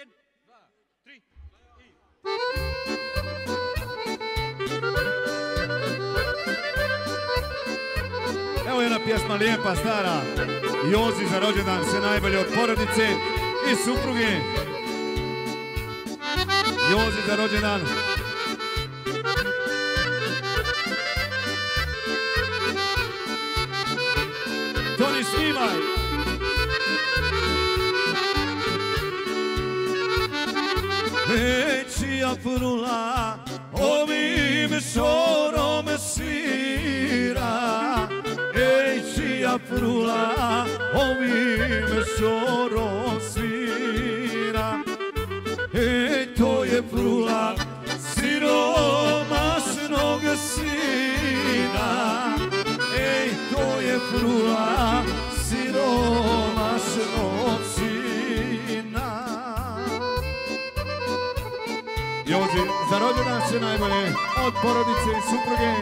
Jedan, dva, tri, i... Evo jedna pjesma lijepa, stara. Jozi za rođendan, se najbolje od porodice i supruge. Jozi za rođendan. Toni, snimaj! Toni, snimaj! Čija frula ovim šorom svira Ej, čija ovim šorom svira e to je frula siromašnog sina. Ej, to je frula Jozi, za rođendan sve najbolje od porodice i supruge.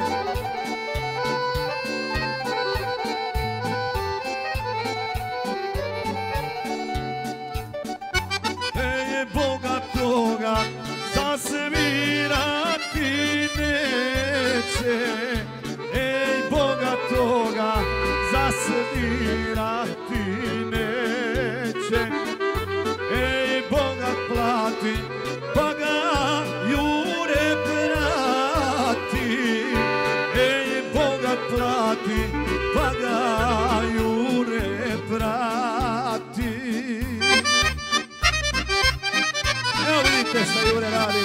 Ej, Boga toga zasvirati neće. Ej, Boga toga zasvirati neće. Ej, Boga plati, neće. Plati, pa ga jure prati. Evo vidite šta Jure radi.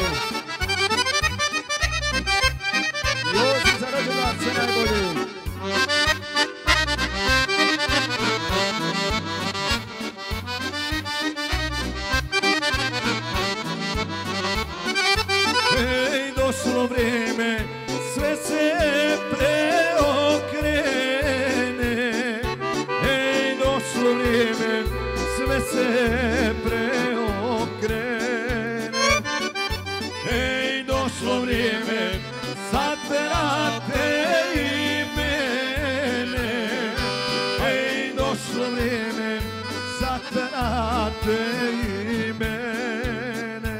Josip za sve najbolji. Ej, došlo vrijeme, sve se preokrene. Se preokrene. Ej, došlo vrijeme, sad vrate i mene. Ej, došlo vrijeme, sad vrate i mene.